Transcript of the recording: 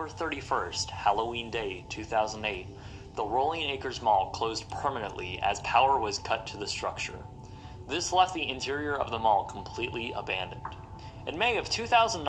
October 31st, Halloween Day 2008, the Rolling Acres Mall closed permanently as power was cut to the structure. This left the interior of the mall completely abandoned. In May of 2009,